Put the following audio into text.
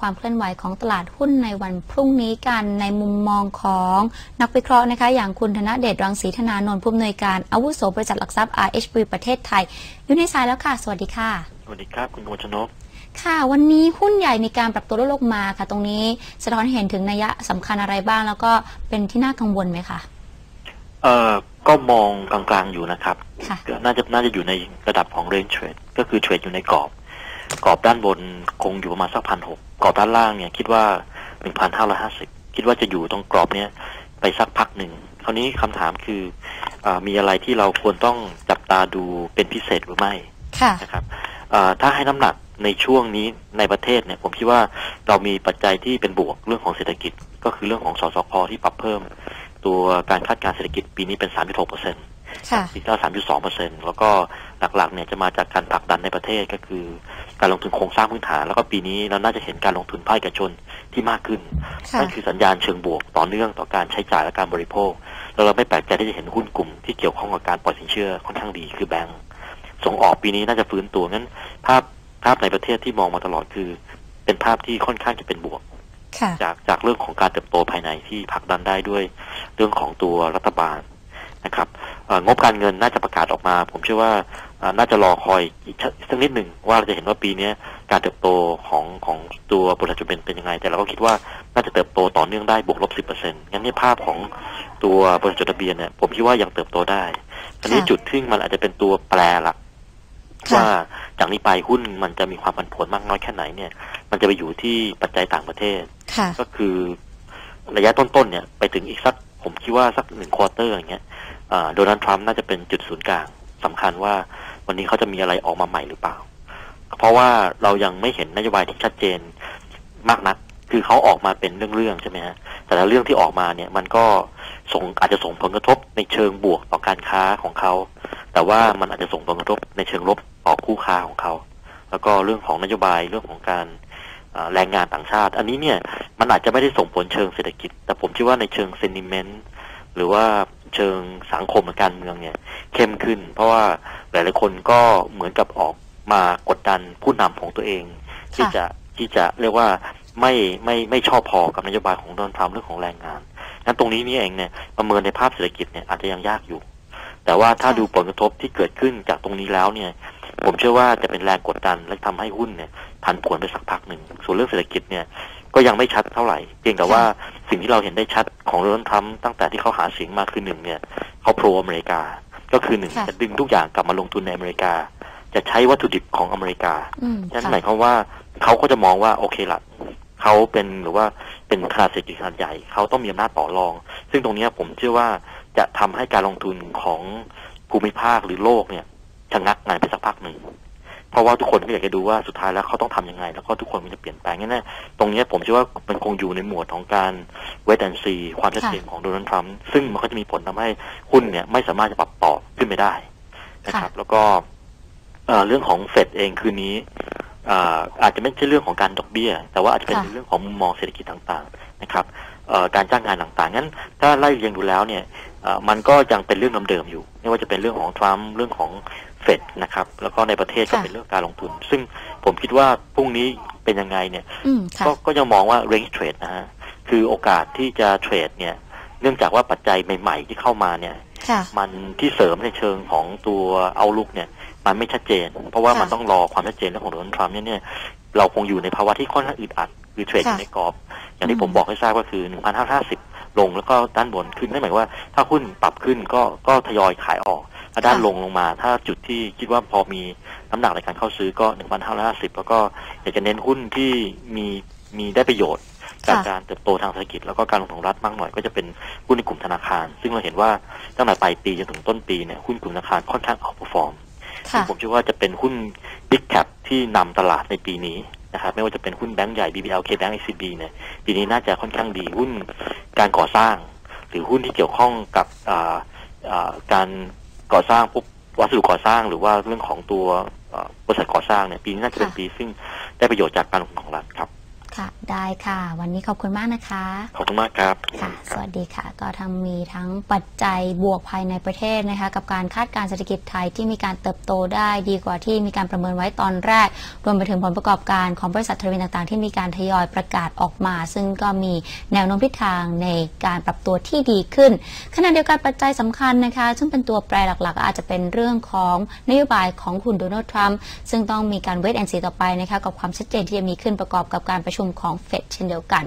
ความเคลื่อนไหวของตลาดหุ้นในวันพรุ่งนี้กันในมุมมองของนักวิเคราะห์นะคะอย่างคุณธนเดชรังสีธนานนท์ผู้อำนวยการอาวุโสบริษัทหลักทรัพย์ RHB ประเทศไทย อยู่ในสายแล้วค่ะ สวัสดีค่ะ สวัสดีครับ คุณกมลชนกค่ะ วันนี้หุ้นใหญ่มีการปรับตัวลดลงมาค่ะ ตรงนี้สะท้อนให้เห็นถึงนัยสำคัญอะไรบ้าง แล้วก็เป็นที่น่ากังวลไหมคะเอ่อก็มองกลางๆอยู่นะครับค่ะก็น่าจะน่าจะอยู่ในระดับของเรน g ์เทรดก็คือเทรดอยู่ในกรอบ กรอบด้านบนคงอยู่ประมาณสักพันหกกรอบด้านล่างเนี่ยคิดว่าหนึ่งพันห้าร้อยห้าสิบคิดว่าจะอยู่ตรงกรอบเนี้ยไปสักพักหนึ่งคราวนี้คำถามคืออามีอะไรที่เราควรต้องจับตาดูเป็นพิเศษหรือไม่ค่ะนะครับเอ่อถ้าให้น้ำหนักในช่วงนี้ในประเทศเนี่ยผมคิดว่าเรามีปัจจัยที่เป็นบวกเรื่องของเศรษฐกิจ ก็คือเรื่องของสสคที่ปรับเพิ่ม ตัวการคาดการณ์เศรษฐกิจปีนี้เป็น 3.6เปอร์เซ็นต์ ค่ะปีที่แล้ว3.2เปอร์เซ็นต์แล้วก็หลักๆเนี่ยจะมาจากการผลักดันในประเทศก็คือ การลงทุนโครงสร้างพื้นฐาน แล้วก็ปีนี้เราน่าจะเห็นการลงทุนภาคเอกชนที่มากขึ้นค่ะนั่นคือสัญญาณเชิงบวกต่อเนื่องต่อการใช้จ่ายและการบริโภค แล้วเราไม่แปลกใจที่จะเห็นหุ้นกลุ่มที่เกี่ยวข้องกับการปล่อยสินเชื่อค่อนข้างดีคือแบงก์ส่งออกปีนี้น่าจะฟื้นตัวงั้น ภาพภาพในประเทศที่มองมาตลอดคือ เป็นภาพที่ค่อนข้างจะเป็นบวกค่ะจากจากเรื่องของการเติบโตภายในที่ผลักดันได้ด้วย เรื่องของตัวรัฐบาล นะครับเอ่องบการเงินน่าจะประกาศออกมา ผมเชื่อว่าอ่าน่าจะรอคอยอีกสักนิดหนึ่งว่าเราจะเห็นว่าปีนี้การเติบโตของของตัวบริษัทจดทะเบียนเป็นยังไง แต่เราก็คิดว่าน่าจะเติบโตต่อเนื่องได้บวกลบสิบเปอร์เซ็นต์งั้นเนี่ยภาพของตัวบริษัทจดทะเบียนเนี่ยผมคิดว่ายังเติบโตได้อันนี้ค่ะจุดที่มันอาจจะเป็นตัวแปรหลักค่ะว่าจากนี้ไปหุ้นมันจะมีความผันผวนมากน้อยแค่ไหนเนี่ย มันจะไปอยู่ที่ปัจจัยต่างประเทศค่ะก็คือระยะต้นๆเนี่ยไปถึงอีกสักผมคิดว่าสักหนึ่ง quarter อย่างเงี้ยอ่า โดนัลด์ทรัมป์น่าจะเป็นจุดศูนย์กลางสำคัญว่าวันนี้เขาจะมีอะไรออกมาใหม่หรือเปล่า เพราะว่าเรายังไม่เห็นนโยบายที่ชัดเจนมากนัก คือเขาออกมาเป็นเรื่องๆใช่ไหมฮะ แต่ละเรื่องที่ออกมาเนี่ยมันก็ส่งอาจจะส่งผลกระทบในเชิงบวกต่อการค้าของเขา แต่ว่ามันอาจจะส่งผลกระทบในเชิงลบต่อคู่ค้าของเขา แล้วก็เรื่องของนโยบายเรื่องของการแรงงานต่างชาติ อันนี้เนี่ยมันอาจจะไม่ได้ส่งผลเชิงเศรษฐกิจ แต่ผมคิดว่าในเชิงเซนิเมนต์หรือว่า เชิงสังคมและการเมืองเนี่ย เข้มขึ้น เพราะว่าหลายๆคนก็เหมือนกับออกมากดดันผู้นำของตัวเอง ที่จะที่จะเรียกว่าไม่ไม่ไม่ชอบพอกับนโยบายของโดนัลด์ทรัมป์เรื่องของแรงงานงั้นตรงนี้นี่เองเนี่ยประเมินในภาพเศรษฐกิจเนี่ยอาจจะยังยากอยู่ แต่ว่าถ้าค่ะดูผลกระทบที่เกิดขึ้นจากตรงนี้แล้วเนี่ย ผมเชื่อว่าจะเป็นแรงกดดันและทำให้หุ้นเนี่ยผันผวนไปสักพักหนึ่งส่วนเรื่องเศรษฐกิจเนี่ย ก็ยังไม่ชัดเท่าไหร่ เพียงแต่ว่าสิ่งที่เราเห็นได้ชัดของโดนัลด์ทรัมป์ตั้งแต่ที่เขาหาเสียงมาคือหนึ่งเนี่ยเขาโปรอเมริกา ก็คือหนึ่งค่ะจะดึงทุกอย่างกลับมาลงทุนในอเมริกา จะใช้วัตถุดิบของอเมริกาอืมนั่นค่ะหมายความว่าเขาก็จะมองว่าโอเคละเขาเป็นหรือว่าเป็นขนาดเศรษฐกิจขนาดใหญ่เขาต้องมีอำนาจต่อรอง ซึ่งตรงเนี้ยผมเชื่อว่าจะทำให้การลงทุนของภูมิภาคหรือโลกเนี่ยชะงักงานไปสักพักหนึ่งเพ ราะว่าทุกคนก็อยากจะดูว่าสุดท้ายแล้วเขาต้องทำยังไง แล้วก็ทุกคนมันจะเปลี่ยนแปลงงั้นนะตรงเนี้ยผมเชื่อว่ามันคงอยู่ในหมวดของการเวทแอนซีความชัดเจนของโดนัลด์ทรัมป์ซึ่งมันก็จะมีผลทำให้หุ้นเนี่ยไม่สามารถจะปรับต่อขึ้นไปได้นะครับ แล้วก็เอ่อเรื่องของเฟดเองคืนนี้อ่าอาจจะไม่ใช่เรื่องของการดอกเบี้ย แต่ว่าอาจจะเป็นค่ะเรื่องของมุมมองเศรษฐกิจต่างๆนะครับเอ่อ การจ้างงานต่างๆ งั้น ถ้าไล่เรียงดูแล้วเนี่ยเอ่อมันก็ยังเป็นเรื่องเดิมๆอยู่ ไม่ว่าจะเป็นเรื่องของทรัมป์เรื่องของเฟดนะครับ แล้วก็ในประเทศก็ค่ะเป็นเรื่องการลงทุน ซึ่งผมคิดว่าพรุ่งนี้เป็นยังไงเนี่ยอืมค่ะก็ก็ยังมองว่า range trade นะฮะคือโอกาสที่จะเทรดเนี่ยเนื่องจากว่าปัจจัยใหม่ ๆ ที่เข้ามาเนี่ยค่ะมันที่เสริมในเชิงของตัวเอาลุกเนี่ยมันไม่ชัดเจน เพราะว่าค่ะมันต้องรอความชัดเจนเรื่องของโดนัลด์ทรัมป์เนี่ยเนี่ยเราคงอยู่ในภาวะที่ค่อนข้างอึดอัดคือเทรดอยู่ค่ะในกรอบ อย่างที่ผมบอกให้ทราบก็คือ 1,550 ลงแล้วก็ด้านบนขึ้นนั่นหมายว่า ถ้าหุ้นปรับขึ้นก็ก็ทยอยขายออกถ้าด้านลงลงมา ถ้าจุดที่คิดว่าพอมีน้ำหนักในการเข้าซื้อก็ 1,550 แล้วก็อยากจะเน้นหุ้นที่มีมีได้ประโยชน์จากการเติบโตทางเศรษฐกิจแล้วก็การลงทุนรัฐมากหน่อยก็จะเป็นหุ้นในกลุ่มธนาคาร ซึ่งเราเห็นว่าตั้งแต่ปลายปีจนถึงต้นปีเนี่ยหุ้นกลุ่มธนาคารค่อนข้างออกฟอร์มซึ่งผมเชื่อว่าจะเป็นหุ้น Big Cap ที่นำตลาดในปีนี้ นะครับไม่ว่าจะเป็นหุ้นแบงก์ใหญ่ BBL K Bank ECB เนี่ยปีนี้น่าจะค่อนข้างดีหุ้นการก่อสร้าง หรือหุ้นที่เกี่ยวข้องกับอ่าอ่าการก่อสร้างพวกวัสดุก่อสร้างหรือว่าเรื่องของตัวอ่าบริษัทก่อสร้างเนี่ยปีนี้น่าจะเป็นค่ะปีซึ่งได้ประโยชน์จากการลงทุนของรัฐครับ ค่ะ ได้ค่ะ วันนี้ขอบคุณมากนะคะ ขอบคุณมากครับค่ะคสรับวัสดีค่ะ ก็ทั้งมีทั้งปัจจัยบวกภายในประเทศนะคะ กับการคาดการณ์เศรษฐกิจไทยที่มีการเติบโตได้ดีกว่าที่มีการประเมินไว้ตอนแรก รวมไปถึงผลประกอบการของบริษัททรวินต่างๆ ที่มีการทยอยประกาศออกมา ซึ่งก็มีแนวโน้มทิศทางในการปรับตัวที่ดีขึ้น ขณะเดียวกันปัจจัยสำคัญนะคะ ซึ่งเป็นตัวแปรหลักๆ อาจจะเป็นเรื่องของนโยบายของคุณโดนัลด์ทรัมป์ซึ่งต้องมีการเวทแอนซีต่อไปนะคะกับความชัดเจนที่จะมีขึ้นประกอบกับการประชุมของเฟดเช่นเดียวกัน